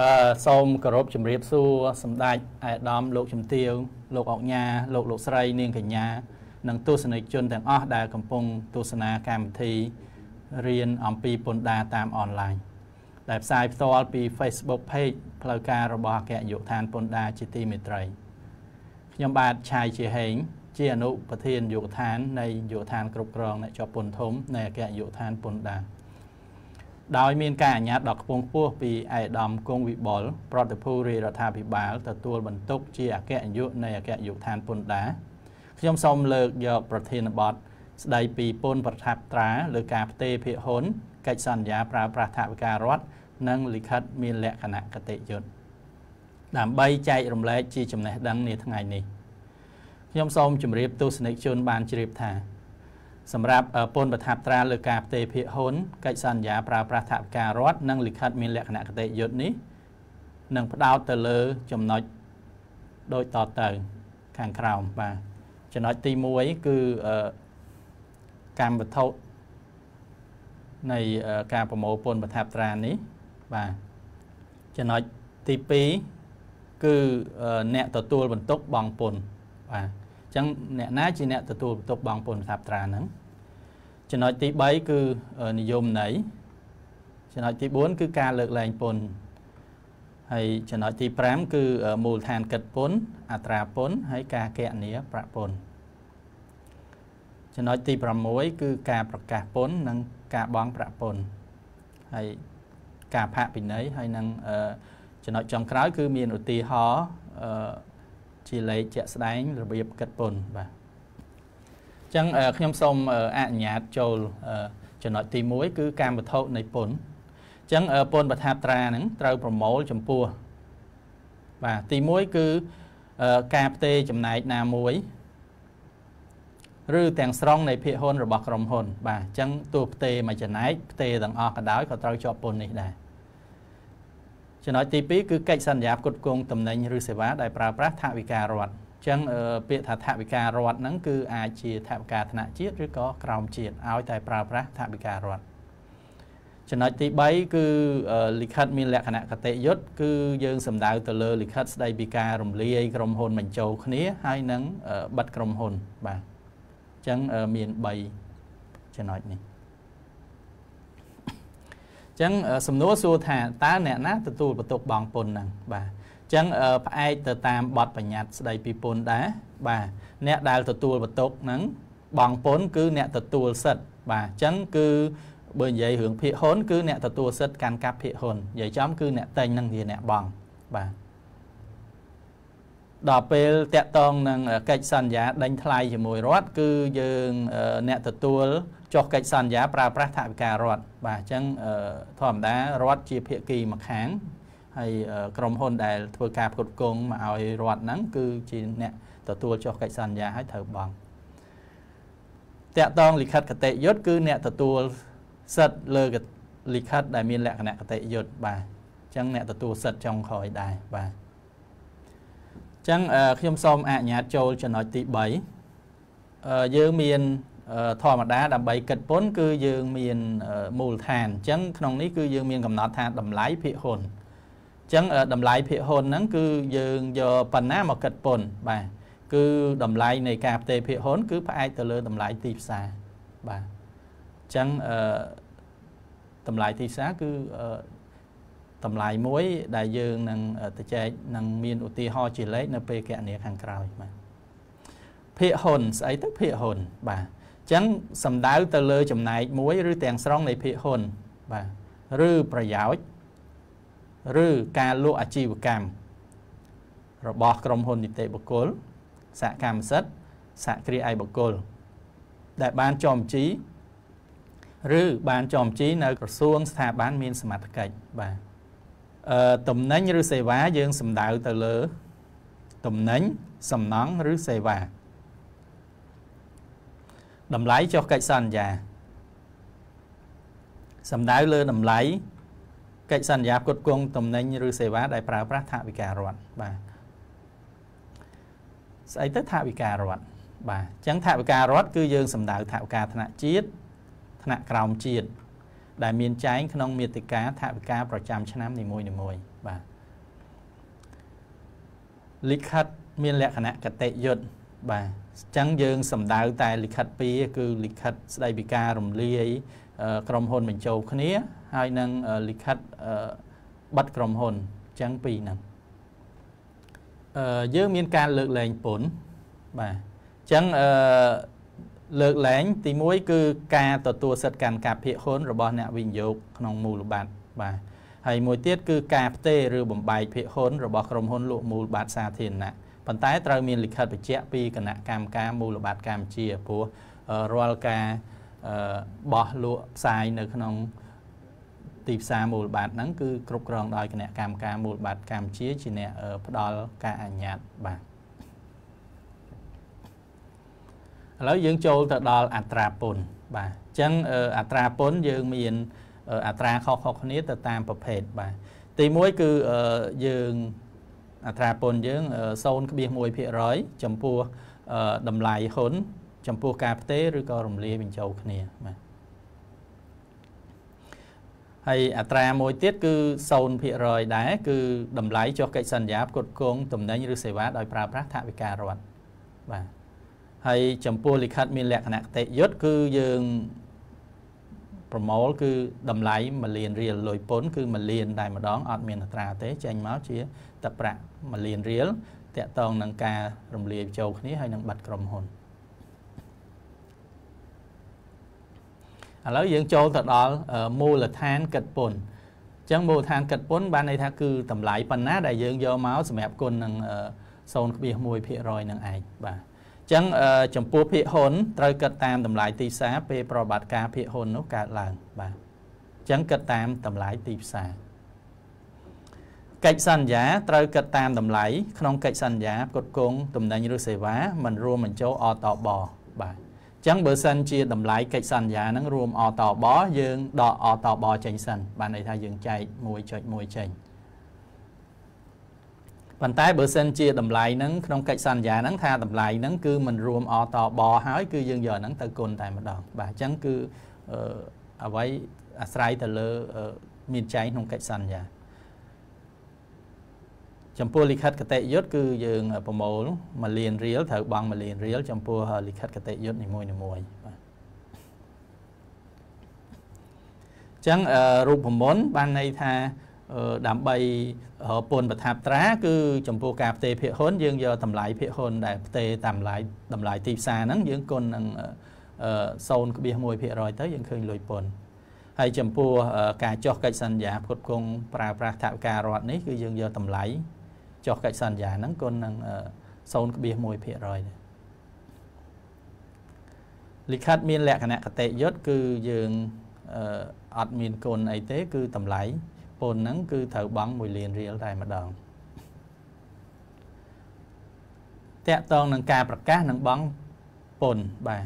អឺសូមគោរពជំរាបសួរសម្ដេចអាយដាមលោកជំទាវលោកអុកញ៉ាលោកលោកស្រីនាងកញ្ញានិងទស្សនិកជនទាំងអស់ដែលកំពុងទស្សនាកម្មវិធីរៀនអំពីពន្ធដារតាមអនឡាញដែលផ្សាយផ្ទាល់ពី Facebook Page ផ្លូវការរបស់អគ្គនាយកដ្ឋានពន្ធដារជាទីមេត្រីខ្ញុំបាទឆាយជាហេងជាអនុប្រធានយុគឋាននៃយុគឋានគ្រប់គ្រងអ្នកជាប់ពន្ធធំនៃអគ្គនាយកដ្ឋានពន្ធដារ ដោយមានការអាជ្ញាដល់ខ្ពង់ខ្ពស់ពីឯកឧត្តមគង់វិបុលប្រតិភូរាជរដ្ឋាភិបាលទទួលបន្ទុកជាអគ្គនាយកនៃអគ្គនាយកដ្ឋានពន្ធដារខ្ញុំសូមលើកយកប្រធានបទស្ដីពីពន្ធប្រថាប់ត្រាលើការផ្ទេរភាគហ៊ុនកិច្ចសន្យាប្រើប្រាស់ថវិការដ្ឋនិងលិខិតមានលក្ខណៈកតិយុត្តដើម្បីចែករំលែកជាចំណេះដឹងនាថ្ងៃនេះខ្ញុំសូមជម្រាបទស្សនិកជនបានជ្រាបថា សម្រាប់ពន្ធប្រថាប់ត្រាលើការផ្ទេរភាគហ៊ុនកិច្ចសន្យាប្រើប្រាស់ថវិការដ្ឋនិងលិខិតមានលក្ខណៈកតិយុត្តនេះនឹងផ្ដោតទៅលើចំណុចដូចតទៅខាងក្រោមបាទចំណុចទី1គឺកម្មវត្ថុនៃការប្រមូលពន្ធប្រថាប់ត្រានេះបាទចំណុចទី2គឺអ្នកទទួលបន្ទុកបង់ពន្ធបាទអញ្ចឹងអ្នកណាជាអ្នកទទួលបន្ទុកបង់ពន្ធប្រថាប់ត្រាហ្នឹងចំណុចទី3គឺនិយមន័យចំណុចទី4គឺការលើកលែងពន្ធហើយចំណុចទី5គឺមូលដ្ឋានកិត្តពន្ធអត្រាពន្ធហើយការកណនាប្រាក់ពន្ធចំណុចទី6គឺការប្រកាសពន្ធនិងការបង់ប្រាក់ពន្ធហើយការផាកពិន័យហើយនឹងចំណុចចុងក្រោយគឺមានឧទាហរណ៍ ជាលេខជាក់ស្ដែងរបៀបគិតពន្ធបាទអញ្ចឹងខ្ញុំសូមអនុញ្ញាតចូលចំណុចទី1គឺកម្មវត្ថុនៃពន្ធអញ្ចឹងពន្ធប្រថាប់ត្រាហ្នឹងត្រូវប្រមូលចំពោះបាទទី1គឺការផ្ទេរចំណែកណាមួយឬទាំងស្រុងនៃភាគហ៊ុនរបស់ក្រុមហ៊ុន បាទអញ្ចឹងទោះផ្ទេរមួយចំណែកផ្ទេរទាំងអស់ក៏ដោយក៏ត្រូវជាប់ពន្ធនេះដែរ ចំណុចទី2គឺកិច្ចសន្យាផ្គត់ផ្គង់តំណែងឬសេវាដែលប្រើប្រាស់ថវិការដ្ឋអញ្ចឹងពាក្យថាថវិការដ្ឋហ្នឹងគឺអាចជាថវិកាថ្នាក់ជាតិឬក៏ក្រោមជាតិឲ្យតែប្រើប្រាស់ថវិការដ្ឋចំណុចទី3គឺលិខិតមានលក្ខណៈកតិយុត្តគឺយើងសំដៅទៅលើលិខិតស្ដីពីការរំលាយក្រុមហ៊ុនបញ្ចូលគ្នាហើយនឹងបិទក្រុមហ៊ុនបាទអញ្ចឹងមាន3ចំណុចនេះ ចឹងសំណួរសួរថាតើអ្នកណាទទួលបន្ទុកបង់ពន្ធហ្នឹងបាទចឹងផ្អែកទៅតាមបទបញ្ញត្តិស្ដីពីពន្ធដែរបាទអ្នកដែលទទួលបន្ទុកហ្នឹងបង់ពន្ធគឺអ្នកទទួលសិទ្ធិបាទចឹងគឺបើនិយាយរឿងភាគហ៊ុនគឺអ្នកទទួលសិទ្ធិកាន់កាប់ភាគហ៊ុននិយាយចំគឺអ្នកតែងនឹងជាអ្នកបង់បាទ ដល់ពេលតាក់តងនឹងកិច្ចសន្យាដេញថ្លៃជាមួយរដ្ឋគឺយើងអ្នកទទួលចុះកិច្ចសន្យាប្រើប្រាស់ថវិការដ្ឋបាទអញ្ចឹងធម្មតារដ្ឋជាភាគីម្ខាងហើយក្រុមហ៊ុនដែលធ្វើការផ្គត់ផ្គង់មកឲ្យរដ្ឋហ្នឹងគឺជាអ្នកទទួលចុះកិច្ចសន្យាឲ្យត្រូវបង់តាក់តងលិខិតកតិយុត្តគឺអ្នកទទួលសិទ្ធិលើលិខិតដែលមានលក្ខណៈកតិយុត្តបាទអញ្ចឹងអ្នកទទួលសិទ្ធិចុងក្រោយដែរបាទអញ្ចឹងខ្ញុំសូមអនុញ្ញាតចូលចំណុចទី3យើងមានធម្មតាដើម្បីគិតពន្ធគឺយើងមានមូលដ្ឋានអញ្ចឹងក្នុងនេះគឺយើងមានកំណត់ថាតម្លៃភាគហ៊ុនអញ្ចឹងតម្លៃភាគហ៊ុនហ្នឹងគឺយើងយកប៉ុណ្ណាមកគិតពន្ធបាទគឺតម្លៃនៃការផ្ទេរភាគហ៊ុនគឺផ្អែកទៅលើតម្លៃទីផ្សារបាទអញ្ចឹងតម្លៃទីផ្សារគឺ តម្លៃមួយដែលយើងនឹងទៅចែកនឹងមានឧទាហរណ៍ជាលេខនៅពេលកណនីខាងក្រោយបាទភាគហ៊ុនស្អីទៅភាគហ៊ុនបាទចឹងសំដៅទៅលើចំណែកមួយឬទាំងស្រុងនៃភាគហ៊ុនបាទឬប្រយោជន៍ឬការលក់អាជីវកម្មរបស់ក្រុមហ៊ុននីតិបុគ្គលសហកម្មសិទ្ធិសហគ្រាសឯកបុគ្គលដែលបានចុះបញ្ជីឬបានចុះបញ្ជីនៅក្រសួងស្ថាប័នមានសមត្ថកិច្ចបាទអឺ តំណែងឬសេវាយើងសំដៅទៅលើតំណែងសំណង់ឬសេវាតម្លៃចុះកិច្ចសន្យាសំដៅលើតម្លៃកិច្ចសន្យាផ្គត់ផ្គង់ទំនិញឬសេវាដែលប្រើប្រាស់ថវិការដ្ឋបាទស្អីទៅថវិការដ្ឋបាទអញ្ចឹងថវិការដ្ឋគឺយើងសំដៅថវិកាថ្នាក់ជាតិថ្នាក់ក្រោមជាតិ ដែលមានចែងក្នុងមាតិកាថវិកាប្រចាំឆ្នាំនីមួយៗបាទលិខិតមានលក្ខណៈកតិយុត្តបាទអញ្ចឹងយើងសំដៅតែលិខិតពីរគឺលិខិតស្ដីពីការរំលាយក្រុមហ៊ុនបញ្ចូលគ្នា ហើយនឹងលិខិតប័ណ្ណក្រុមហ៊ុនអញ្ចឹងពីរហ្នឹងអឺយើងមានការលើកលែងពន្ធបាទអញ្ចឹងអឺ លើកលែងទី1គឺការទទួលសិទ្ធិកម្មការភាគហ៊ុនរបស់អ្នកវិនិយោគក្នុងមូលបត្របាទហើយមួយទៀតគឺការផ្ទេរឬបំបែកភាគហ៊ុនរបស់ក្រុមហ៊ុនលក់មូលបត្រសាធារណៈប៉ុន្តែត្រូវមានលិខិតបញ្ជាក់ពីគណៈកម្មការមូលបត្រកម្ពុជាព្រោះរាល់ការបោះលក់ផ្សាយនៅក្នុងទីផ្សារមូលបត្រហ្នឹងគឺគ្រប់គ្រងដោយគណៈកម្មការមូលបត្រកម្ពុជាជាអ្នកផ្ដល់ការអនុញ្ញាតបាទ ឥឡូវយើងចូលទៅដល់អត្រាពន្ធបាទអញ្ចឹងអត្រាពន្ធយើងមានអត្រាខុសៗគ្នាទៅតាមប្រភេទបាទទី1គឺយើងអត្រាពន្ធយើង0.1%ចំពោះតម្លៃហ៊ុន ចំពោះការផ្ទេរឬក៏រំលាយបញ្ចូលគ្នាបាទហើយអត្រាមួយទៀតគឺ0%ដែរគឺតម្លៃចុះកិច្ចសន្យាផ្គត់ផ្គង់ទំនិញឬសេវាដោយប្រើប្រាស់ថវិការដ្ឋបាទ ហើយចំពោះលិខិតមានលក្ខណៈកតិយុត្តគឺយើងប្រមូលគឺតម្លៃ1លានរៀលលុយពន្ធគឺ1លានតែម្ដងអត់មានអត្រាទេចេញមកជាទឹកប្រាក់1លានរៀលតកតងនឹងការរំលាយចូលគ្នាហើយនឹងបាត់ក្រុមហ៊ុនឥឡូវយើងចូលទៅដល់មូលដ្ឋានកិត្តពន្ធអញ្ចឹងមូលដ្ឋានកិត្តពន្ធបានន័យថាគឺតម្លៃប៉ុណ្ណាដែលយើងយកមកសម្រាប់គុណនឹង0.1%នឹងឯងបាទ ចឹងចំពោះភាគហ៊ុនត្រូវគិតតាមតម្លៃទីផ្សារពេលប្រតិបត្តិការភាគហ៊ុននោះកើតឡើងបាទចឹងគិតតាមតម្លៃទីផ្សារកិច្ចសន្យាត្រូវគិតតាមតម្លៃក្នុងកិច្ចសន្យាផ្គត់ផ្គង់ទំនិញឬសេវាមិនរួមបញ្ចូលអតបបាទចឹងបើសិនជាតម្លៃកិច្ចសន្យាហ្នឹងរួមអតបយើងដកអតបចេញសិនបានន័យថាយើងចែក1.1ចេញ ប៉ុន្តែបើសិនជាតម្លៃហ្នឹងក្នុងកិច្ចសន្យាហ្នឹងថាតម្លៃហ្នឹងគឺមិនរួមអតបហើយគឺយើងយកហ្នឹងទៅគុណតែម្ដងបាទអញ្ចឹងគឺអ្វីអាស្រ័យទៅលើមានចែងក្នុងកិច្ចសន្យាចំពោះលិខិតកតិយុត្តគឺយើងប្រមូល1លានរៀលត្រូវបង់1លានរៀលចំពោះលិខិតកតិយុត្តនីមួយៗបាទអញ្ចឹងរូបមន្តបានន័យថា ដើម្បីពន្ធប្រថាប់ត្រាគឺចំពោះការផ្ទេរភាគហ៊ុនយើងយកតម្លៃភាគហ៊ុនដែលផ្ទេរតាមតម្លៃតម្លៃទីផ្សារហ្នឹងយើងគុណនឹង0.1%ទៅយើងឃើញលុយពន្ធហើយចំពោះការចុះកិច្ចសន្យាផ្គត់ផ្គង់ប្រើប្រាស់ថវិការដ្ឋនេះគឺយើងយកតម្លៃចុះកិច្ចសន្យាហ្នឹងគុណនឹង0.1%ដែរលិខិតមានលក្ខណៈកតិយុត្តគឺយើងអត់មានគុណអីទេ គឺតម្លៃ ពន្ធហ្នឹងគឺត្រូវបង់1លានរៀលតែម្ដងតកតងនឹងការប្រកាសនឹងបង់ពន្ធបាទ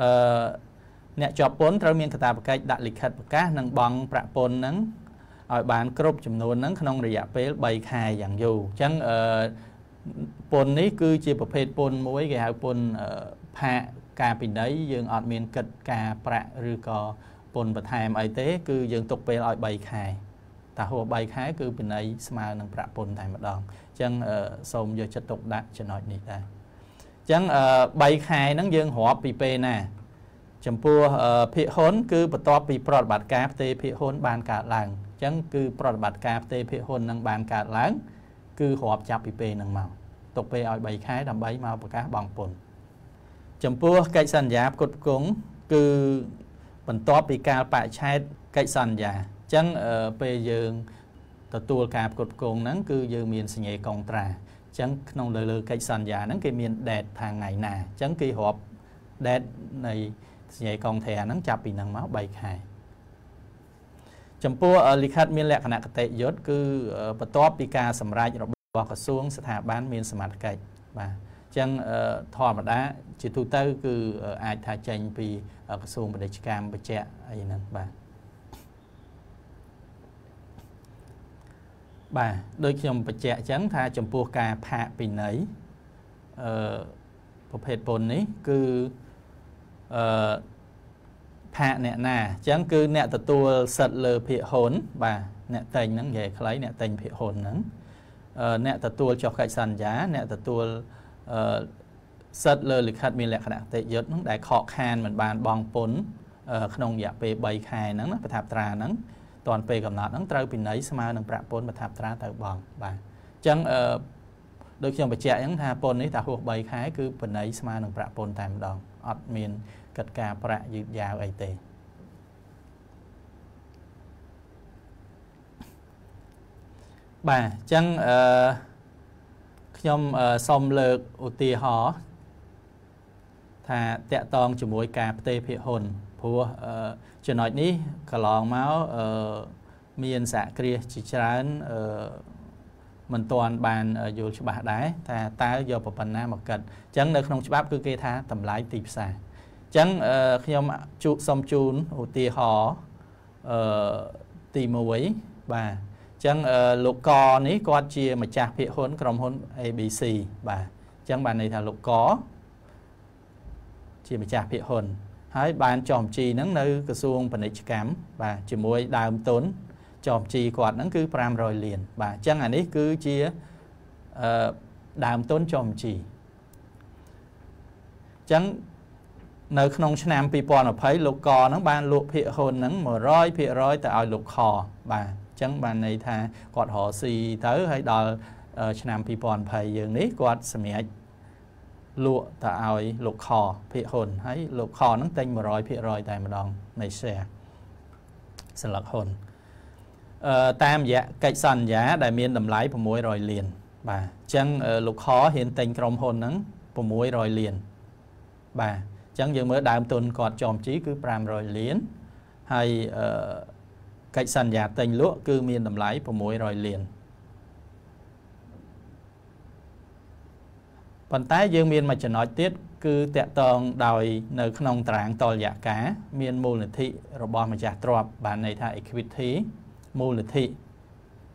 អឺអ្នកជាប់ពន្ធត្រូវមានកាតព្វកិច្ចដាក់លិខិតប្រកាសនិងបង់ប្រាក់ពន្ធហ្នឹងឲ្យបានគ្រប់ចំនួនហ្នឹងក្នុងរយៈពេល3ខែយ៉ាងយូរអញ្ចឹងអឺពន្ធនេះគឺជាប្រភេទពន្ធមួយគេហៅពន្ធផាកការពិន័យយើងអត់មានគិតការប្រាក់ឬក៏ ពន្ធបន្ថែមអីទេ គឺយើងទុកពេលឲ្យ3ខែតាហួ3ខែគឺពិន័យស្មើនឹងប្រាក់ពន្ធតែម្ដងអញ្ចឹងសូមយកចិត្តទុកដាក់ចំណុចនេះដែរអញ្ចឹង3ខែហ្នឹងយើងរាប់ពីពេលណា ចំពោះភាគហ៊ុន គឺបន្ទាប់ពីប្រតិបត្តិការផ្ទេរភាគហ៊ុនបានកើតឡើងអញ្ចឹងគឺប្រតិបត្តិការផ្ទេរភាគហ៊ុននឹងបានកើតឡើង គឺរាប់ចាប់ពីពេលហ្នឹងមកទុកពេលឲ្យ3ខែដើម្បីមកប្រកាសបង់ពន្ធចំពោះកិច្ចសន្យាផ្គត់ផ្គង់គឺ បន្ទាប់ពីការបច្ឆេទកិច្ចសន្យាអញ្ចឹងពេលយើងទទួលការផ្គត់ផ្គង់ហ្នឹងគឺយើងមានសញ្ញេកុងត្រាអញ្ចឹងក្នុងលើលើកិច្ចសន្យាហ្នឹងគេមាន date ថាថ្ងៃណាអញ្ចឹងគេរាប់ date នៃសញ្ញេកុងត្រាហ្នឹងចាប់ពីហ្នឹងមក3ខែចំពោះលិខិតមានលក្ខណៈកតិយុត្តគឺបន្ទាប់ពីការសម្រេចរបស់ក្រសួងស្ថាប័នមានសមត្ថកិច្ចបាទអញ្ចឹងធម្មតា ជាទូទៅ គឺអាចថាចេញពីក្រសួងពាណិជ្ជកម្មបច្ចៈអីហ្នឹងបាទបាទដូចខ្ញុំបញ្ជាក់អញ្ចឹងថាចំពោះការផាកពិន័យអឺប្រភេទពន្ធនេះគឺអឺផាកអ្នកណាអញ្ចឹងគឺអ្នកទទួលសិទ្ធិលើភាគហ៊ុនបាទអ្នកតែងហ្នឹងនិយាយខ្លីអ្នកតែងភាគហ៊ុនហ្នឹងអ្នកទទួលចុះកិច្ចសន្យា អ្នកទទួល សិទ្ធិលើលិខិតមានលក្ខណៈអតិយុត្តហ្នឹងដែលខកខានមិនបានបង់ពន្ធក្នុងរយៈពេល3ខែហ្នឹងណាប្រថាប់ត្រាហ្នឹងតាន់ពេលកំណត់ហ្នឹងត្រូវពិន័យស្មើនឹងប្រាក់ពន្ធប្រថាប់ត្រាទៅបង់បាទអញ្ចឹងអឺដូចខ្ញុំបញ្ជាក់អញ្ចឹងថាពន្ធនេះតាហួស3ខែគឺពិន័យស្មើនឹងប្រាក់ពន្ធតែម្ដងអត់មានកិច្ចការប្រាក់យឺតយ៉ាវអីទេបាទអញ្ចឹងអឺ ខ្ញុំសូមលើកឧទាហរណ៍ថាតកតងជាមួយការផ្ទេរភាគហ៊ុនព្រោះចំណុចនេះកន្លងមកមានសហគ្រាសជាច្រើនមិនទាន់បានយល់ច្បាស់ដែរថាតើយកប្រព័ន្ធណាមកកិតអញ្ចឹងនៅក្នុងច្បាប់គឺគេថាតម្លៃទីផ្សារអញ្ចឹងខ្ញុំជូសុំជូនឧទាហរណ៍អឺទី1បាទអញ្ចឹងលោកកនេះគាត់ជាម្ចាស់ភាគហ៊ុនក្រុមហ៊ុន ABC បាទអញ្ចឹងបានន័យថាលោកកជាម្ចាស់ភាគហ៊ុន ហើយបានចំជីហ្នឹងនៅក្រសួងពាណិជ្ជកម្មបាទជាមួយដើមទុនចំជីគាត់ហ្នឹងគឺ500លាន បាទអញ្ចឹងអានេះគឺជាអឺដើមទុនចំជីអញ្ចឹងនៅក្នុងឆ្នាំ2020លោកកហ្នឹងបានលក់ភាគហ៊ុនហ្នឹង100%ទៅឲ្យលោកខបាទអញ្ចឹងបានន័យថាគាត់រកស៊ីទៅហើយដល់ឆ្នាំ2020យើងនេះគាត់សម្រេចលក់ទៅឲ្យលោកខភាគហ៊ុនហើយលោកខហ្នឹងទិញ100%តែម្ដងនៃ share ស្លឹកហ៊ុនអឺតាមរយៈកិច្ចសន្យាដែលមានតម្លៃ600លានបាទអញ្ចឹងលោកខហ៊ានទិញក្រុមហ៊ុនហ្នឹង600លានបាទអញ្ចឹងយើងមើលដើមទុនគាត់ចំជីគឺ500លានហើយអឺ កិច្ចសន្យាទិញលក់គឺមានតម្លៃ600លានប៉ុន្តែយើងមានមួយចំណុចទៀតគឺតកតងដោយនៅក្នុងតារាងតលយការមានមូលនិធិរបស់ម្ចាស់ទ្រព្យបានន័យថា equity មូលនិធិ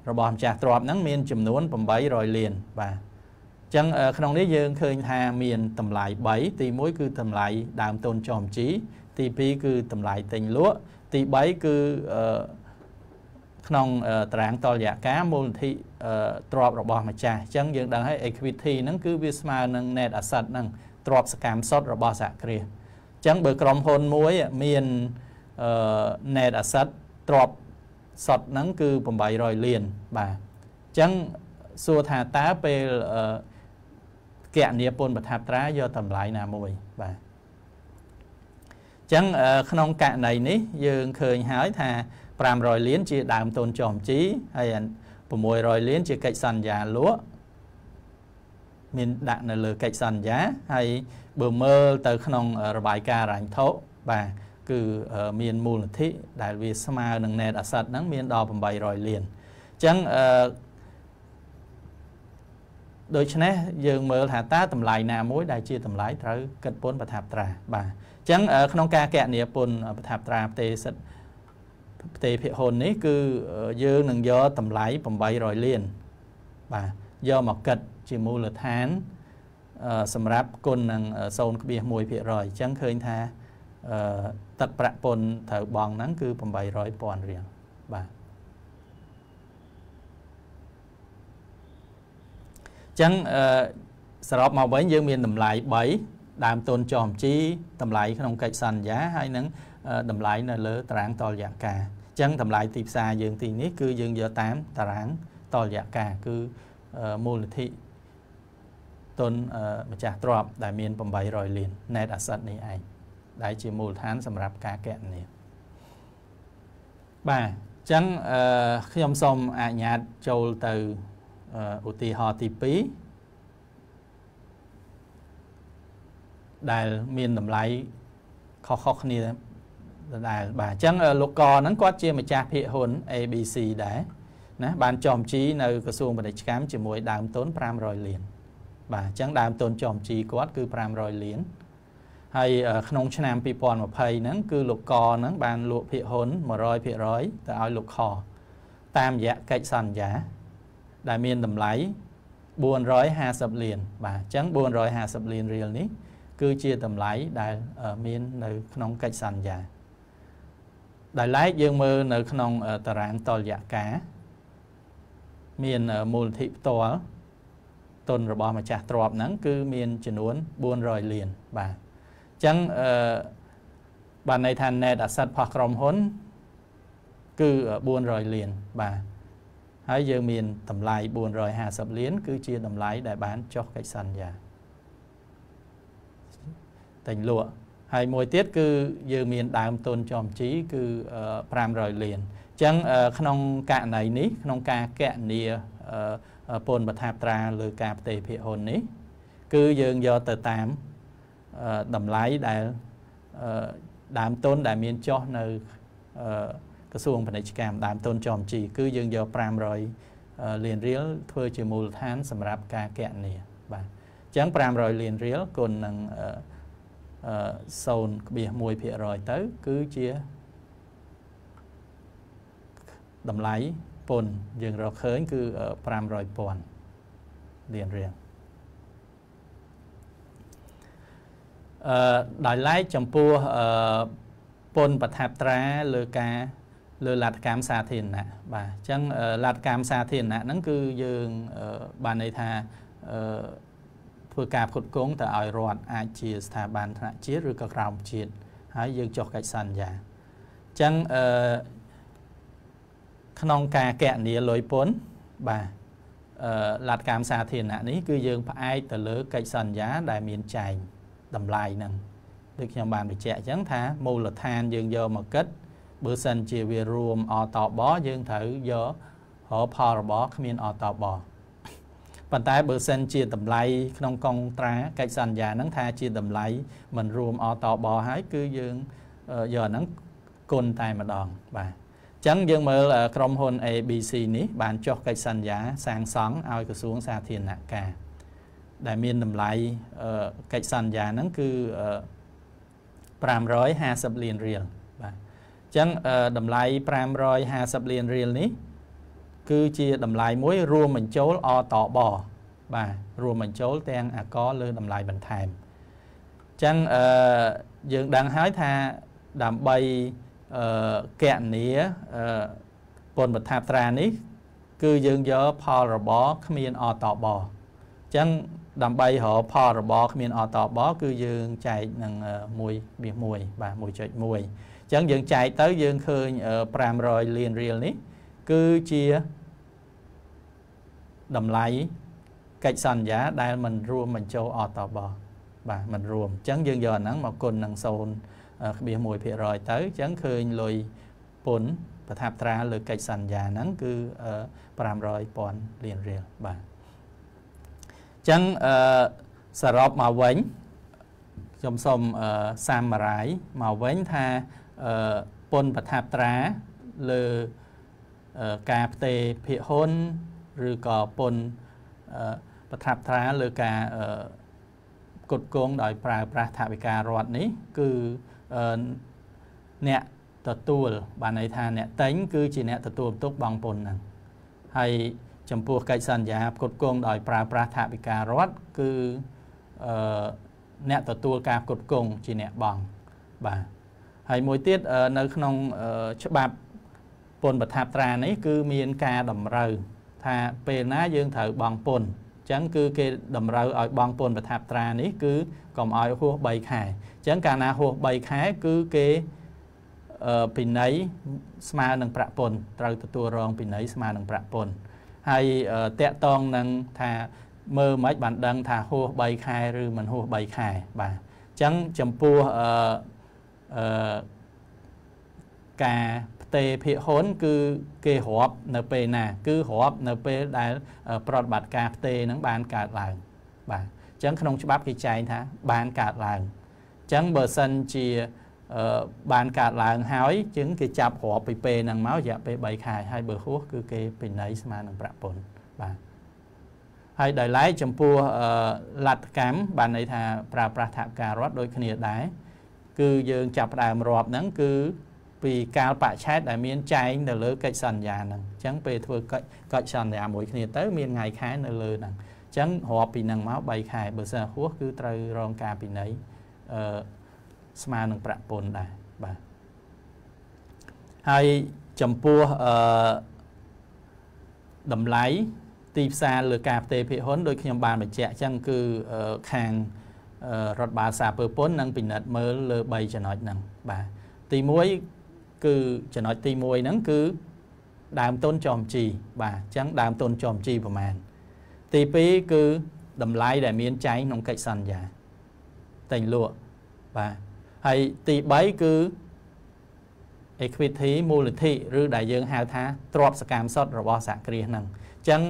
របស់ម្ចាស់ទ្រព្យហ្នឹងមានចំនួន800លានបាទអញ្ចឹងក្នុងនេះយើងឃើញថាមានតម្លៃ3ទី1គឺតម្លៃដើមទុនចំជីទី2គឺតម្លៃទិញលក់ទី3គឺ ក្នុងតារាងតលយការមូលនិធិទ្រព្យរបស់ម្ចាស់អញ្ចឹងយើងដឹងហើយ equity ហ្នឹងគឺវាស្មើនឹង net asset ហ្នឹងទ្រព្យសកម្មសុទ្ធរបស់សហគ្រាសអញ្ចឹងបើក្រុមហ៊ុនមួយមាន net asset ទ្រព្យសុទ្ធហ្នឹងគឺ800លានបាទអញ្ចឹងសួរថាតើពេលកណនីពន្ធប្រថាប់ត្រាយកតម្លៃណាមួយបាទអញ្ចឹងក្នុងករណីនេះយើងឃើញហើយថា 500លានជាដើមទុនចំជីហើយ600លានជាកិច្ចសន្យាលក់មានដាក់នៅលើកិច្ចសន្យាហើយបើមើលទៅក្នុងរបាយការណ៍រ៉ាញ់ថោបាទគឺមានមូលនិធិដែលវាស្មើនឹង net asset ហ្នឹងមានដល់800លានអញ្ចឹងអឺដូច្នេះយើងមើលថាតើតម្លៃណាមួយដែលជាតម្លៃត្រូវគិតពន្ធប្រថាប់ត្រាបាទអញ្ចឹងក្នុងការកណនីពន្ធប្រថាប់ត្រាផ្ទេរសិទ្ធិ ផ្ទេរភាគហ៊ុននេះគឺយើងនឹងយកតម្លៃ800លានបាទយកមកគិតជាមូលដ្ឋានសម្រាប់គុណនឹង0.1%អញ្ចឹងឃើញថាទឹកប្រាក់ពន្ធត្រូវបង់ហ្នឹងគឺ800ពាន់រៀលបាទអញ្ចឹងសរុបមកវិញយើងមានតម្លៃ3ដើមទុនចោមជីតម្លៃក្នុងកិច្ចសន្យាហើយនឹងតម្លៃនៅលើតារាងតលយការអញ្ចឹងតម្លៃទីផ្សារយើងទីនេះគឺយើងយកតាមតារាងតលយការគឺមូលនិធិទុនម្ចាស់ទ្រព្យដែលមាន800លាន net asset នេះឯងដែលជាមូលដ្ឋានសម្រាប់ការកណនាបាទអញ្ចឹងខ្ញុំសូមអនុញ្ញាតចូលទៅឧទាហរណ៍ទី2ដែលមានតម្លៃខុសៗគ្នា ដដែលបាទអញ្ចឹងលោកកហ្នឹងគាត់ជាម្ចាស់ភាគហ៊ុន ABC ដែរណាបានចំជីនៅក្រសួងពាណិជ្ជកម្មជាមួយដើមទុន500លានបាទអញ្ចឹងដើមទុនចំជីគាត់គឺ500លានហើយក្នុងឆ្នាំ2020ហ្នឹងគឺលោកកហ្នឹងបានលក់ភាគហ៊ុន100%ទៅឲ្យលោកខតាមរយៈកិច្ចសន្យា ដែលមានតម្លៃ450លានបាទអញ្ចឹង450លានរៀលនេះគឺជាតម្លៃដែលមាននៅក្នុងកិច្ចសន្យា ដោយឡែកយើងមើលនៅក្នុងតារាងតលយការមានមូលនិធិផ្ទាល់ទុនរបស់ម្ចាស់ទ្រព្យហ្នឹងគឺមានចំនួន400លានបាទអញ្ចឹងអឺបានន័យថា net asset ផុសក្រុមហ៊ុន គឺ400លានបាទហើយយើងមានតម្លៃ450លាន គឺជាតម្លៃដែលបានចុះកិច្ចសន្យាតែញលក់ ហើយមួយទៀតគឺយើងមានដើមទុនចំជីគឺ500លានអញ្ចឹងក្នុងករណីនេះក្នុងការកណនីពន្ធប្រថាបត្រាលើការផ្ទេរភាគហ៊ុននេះ គឺយើងយកទៅតាមតម្លៃដែលដើមទុនដែលមានចុះនៅក្រសួងពាណិជ្ជកម្មដើមទុនចំជីគឺយើងយក500លានរៀលធ្វើជាមូលដ្ឋានសម្រាប់ការកណនីបាទអញ្ចឹង500លានរៀលគុណនឹង 0.1%ទៅគឺជាតម្លៃពន្ធយើងរកឃើញគឺ500,000លានរៀលអឺដោយឡែកចំពោះអឺពន្ធប្រថាប់ត្រាលើការលើលទ្ធកម្មសាធារណៈបាទអញ្ចឹងលទ្ធកម្មសាធារណៈហ្នឹងគឺយើងបានន័យថាអឺ ធ្វើការផ្គត់ផ្គង់ទៅឲ្យរដ្ឋអាចជាស្ថាប័នថ្នាក់ជាតិឬក៏ក្រោមជាតិហើយយើងចុះកិច្ចសន្យាអញ្ចឹងអឺក្នុងការកណនីលុយពន្ធបាទអឺលទ្ធកម្មសាធារណៈនេះគឺយើងផ្អែកទៅលើកិច្ចសន្យាដែលមានចែងតម្លៃហ្នឹងដូចខ្ញុំបានបញ្ជាក់អញ្ចឹងថាមូលដ្ឋានយើងយកមកគិតបើសិនជាវារួមអតបយើងត្រូវយករកផលរបស់គ្មានអតប ប៉ុន្តែបើសិនជាតម្លៃក្នុងកងត្រាកិច្ចសន្យាហ្នឹងថាជាតម្លៃមិនរួមអតបហើយគឺយើងយកអាហ្នឹងគុណតែម្ដងបាទចឹងយើងមើលក្រុមហ៊ុន ABC នេះបានចុះកិច្ចសន្យាសាងសង់ឲ្យក្រសួងសាធារណការដែលមានតម្លៃកិច្ចសន្យាហ្នឹងគឺ550លានរៀលបាទអញ្ចឹងតម្លៃ550លានរៀលនេះ គឺជាតម្លៃមួយរួមបញ្ចូលអតបបាទរួមបញ្ចូលទាំងអាករលើតម្លៃបន្ថែមអញ្ចឹងអឺយើងដឹងហើយថាដើម្បីអឺកណនីអឺពន្ធប្រថាបត្រានេះ គឺយើងយកផលរបរគ្មានអតបអញ្ចឹងដើម្បីរកផលរបរគ្មានអតបគឺយើងចែកនឹង1មាស1បាទ1.1អញ្ចឹងយើងចែកទៅយើងឃើញ500លានរៀលនេះគឺជា តម្លៃកិច្ចសន្យាដែលមិនរួមបញ្ចូលអតបបាទមិនរួមអញ្ចឹងយើងយកអាហ្នឹងមកគុណនឹង0.1%ទៅអញ្ចឹងឃើញលុយពន្ធប្រថាប់ត្រាលើកិច្ចសន្យាហ្នឹងគឺ500,000លានរៀលបាទអញ្ចឹងអឺសរុបមកវិញខ្ញុំសូមសាមរាយមកវិញថាអឺពន្ធប្រថាប់ត្រាលើការផ្ទេរភាគហ៊ុន ឬក៏ពន្ធប្រថាប់ត្រាលើការកត់គងដោយប្រើប្រាស់ថវិការដ្ឋនេះគឺអ្នកទទួលបានន័យថាអ្នកតែងគឺជាអ្នកទទួលបន្ទុកបង់ពន្ធហ្នឹងហើយចំពោះកិច្ចសន្យាផ្គត់ផ្គង់ដោយប្រើប្រាស់ថវិការដ្ឋគឺអឺអ្នកទទួលការផ្គត់ផ្គង់ជាអ្នកបង់បាទហើយមួយទៀតនៅក្នុងច្បាប់ពន្ធប្រថាប់ត្រានេះគឺមានការតម្រូវ ថាពេលណាយើងត្រូវបង់ពន្ធអញ្ចឹងគឺគេតម្រូវឲ្យបង់ពន្ធប្រថាប់ត្រានេះគឺកុំឲ្យហួស3ខែអញ្ចឹងកាលណាហួស3ខែគឺគេពិន័យស្មើនឹងប្រាក់ពន្ធត្រូវទទួលរងពិន័យស្មើនឹងប្រាក់ពន្ធហើយតកតងនឹងថាមើលមិនបានដឹងថាហួស3ខែឬមិនហួស3ខែបាទអញ្ចឹងចំពោះអឺអឺការ ផ្ទេរភាគហ៊ុនគឺគេរាប់នៅពេលណា គឺរាប់នៅពេលដែលប្រតិបត្តិការផ្ទេរនឹងបានកើតឡើង បាទអញ្ចឹងក្នុងច្បាប់គេចែងថាបានកើតឡើងអញ្ចឹងបើសិនជាបានកើតឡើងហើយជាងគេចាប់រាប់ពីពេលហ្នឹងមករយៈពេល3ខែហើយបើហួសគឺគេពិន័យស្មើនឹងប្រាក់ពន្ធបាទហើយដោយឡែកចំពោះលទ្ធកម្មបានន័យថាប្រើប្រាស់ថវិការដ្ឋដូចគ្នាដែរគឺយើងចាប់ផ្ដើមរាប់ហ្នឹងគឺ ពីកាលបច្ឆេទដែលមានចែងនៅលើកិច្ចសន្យាហ្នឹងអញ្ចឹងពេលធ្វើកិច្ចសន្យាមួយគ្នាទៅមានថ្ងៃខែនៅលើហ្នឹងអញ្ចឹងរាប់ពីហ្នឹងមក3ខែបើសិនហួសគឺត្រូវរងការពិន័យអឺស្មើនឹងប្រាក់ពន្ធដែរបាទហើយចំពោះអឺតម្លៃទីផ្សារលើការផ្ទេរភាគហ៊ុនដោយខ្ញុំបានបញ្ជាក់អញ្ចឹងគឺខាងរដ្ឋបាលសារពើពន្ធនឹងពិនិត្យមើលលើ3ចំណុចហ្នឹងបាទទី1 គឺចំណុចទី1ហ្នឹងគឺដើមទុនចំជីបាទអញ្ចឹងដើមទុនចំជីប្រមាណទី2គឺតម្លៃដែលមានចែងក្នុងកិច្ចសន្យាតែងលក់បាទហើយទី3គឺ equity មូលនិធិឬដែលយើងហៅថាទ្រព្យសកម្មសុទ្ធរបស់សហគ្រាសហ្នឹងអញ្ចឹង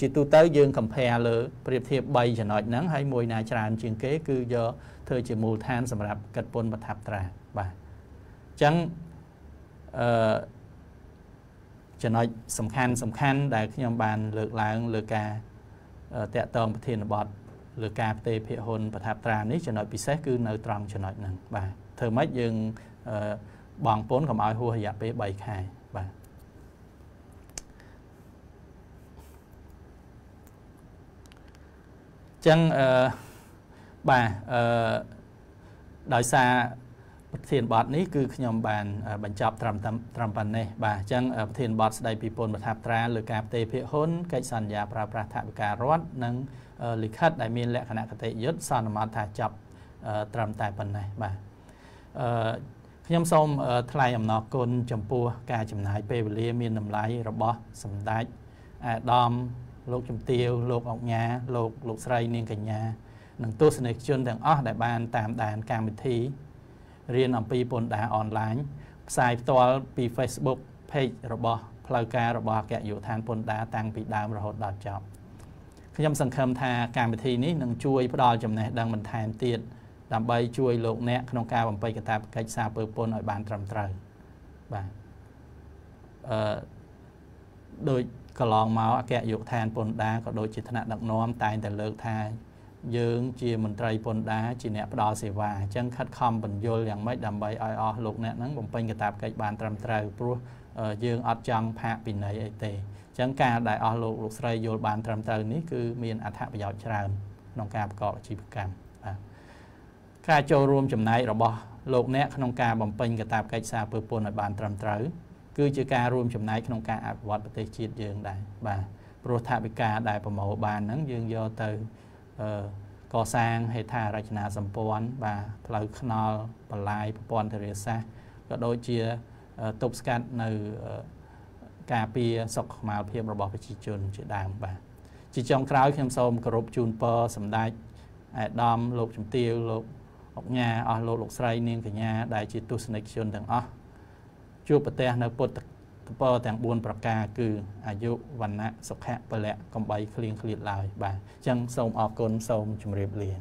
ជាទូទៅយើង compare លើប្រៀបធៀប3ចំណុចហ្នឹងហើយមួយណាច្រើនជាងគេ គឺយកធ្វើជាមូលដ្ឋានសម្រាប់កិត្តពន្ធប្រថាប់ត្រាបាទអញ្ចឹង អឺចំណុចសំខាន់សំខាន់ដែលខ្ញុំបានលើកឡើងលើការតាក់ទងប្រធានបទលើការផ្ទេរភាគហ៊ុនប្រថាប់ត្រានេះចំណុចពិសេសគឺនៅត្រង់ចំណុចហ្នឹងបាទធ្វើម៉េចយើងបងពន្ធកុំឲ្យហួសរយៈពេល3ខែបាទចឹងអឺបាទអឺដោយសារ ប្រធានបទនេះគឺខ្ញុំបានបញ្ចប់ត្រឹមត្រឹមប៉ុណ្ណេះបាទអញ្ចឹងប្រធានបទស្ដីពីពន្ធប្រថាប់ត្រាលើការផ្ទេរភាគហ៊ុនកិច្ចសន្យាប្រើប្រាស់ថវិការដ្ឋនិងលិខិតដែលមានលក្ខណៈកតិយុត្តសន្មតថាចាប់ត្រឹមតែប៉ុណ្ណេះបាទអឺខ្ញុំសូមថ្លែងអំណរគុណចំពោះការចំណាយពេលវេលាមានតម្លៃរបស់សម្ដេចអាដាមលោកជំទាវលោកអុកញ៉ាលោកលោកស្រីនាងកញ្ញានិងទស្សនិកជនទាំងអស់ដែលបានតាមដានកម្មវិធី រៀនអំពីពន្ធដារអនឡាញផ្សាយផ្ទាល់ពី Facebook Page របស់ផ្លូវការរបស់អគ្គនាយកដ្ឋានពន្ធដារតាំងពីដើមរហូតដល់ចប់ខ្ញុំសង្ឃឹមថាកម្មវិធីនេះនឹងជួយផ្ដល់ចំណេះដឹងបន្ថែមទៀតដើម្បីជួយលោកអ្នកក្នុងការបំពេញកាតព្វកិច្ចសារពើពន្ធឲ្យបានត្រឹមត្រូវបាទអឺដោយកន្លងមកអគ្គនាយកដ្ឋានពន្ធដារក៏ដូចជាថ្នាក់ដឹកនាំតែងតែលើកថា យើងជាមន្ត្រីពន្ធដារជាអ្នកផ្ដល់សេវាអញ្ចឹងខិតខំបញ្យលយ៉ាងម៉េចដើម្បីឲ្យអស់លោកអ្នកហ្នឹងបំពេញកាតព្វកិច្ចបានត្រឹមត្រូវព្រោះយើងអត់ចង់ផាកពិន័យអីទេអញ្ចឹងការដែលអស់លោកលោកស្រីយល់បានត្រឹមត្រូវនេះគឺមានអត្ថប្រយោជន៍ច្រើនក្នុងការប្រកបអាជីវកម្មបាទការចូលរួមចំណែករបស់លោកអ្នកក្នុងការបំពេញកាតព្វកិច្ចសារពើពន្ធឲ្យបានត្រឹមត្រូវគឺជាការរួមចំណែកក្នុងការអភិវឌ្ឍប្រទេសជាតិយើងដែរបាទព្រោះថាវិការដែលប្រមូលបានហ្នឹងយើងយកទៅ កសាងហេដ្ឋារចនាសម្ព័ន្ធបាទផ្លូវថ្នល់បន្លាយប្រព័ន្ធធារាសាស្ត្រក៏ដូចជាទប់ស្កាត់នៅការពារសុខុមាលភាពរបស់ប្រជាជនជាដើមបាទជាចុងក្រោយខ្ញុំសូមគោរពជូនពរសម្ដេចអាដាមលោកជំទាវលោកអុកញ៉ាអស់លោកលោកស្រីនាងកញ្ញាដែលជាទស្សនិកជនទាំងអស់ជួបប្រទះនៅពុទ្ធ ពរទាំង4ប្រការគឺអាយុវណ្ណៈសុខៈពលៈកំបីគ្លៀងគ្លាតឡើយបាទអញ្ចឹងសូមអរគុណសូមជម្រាបលា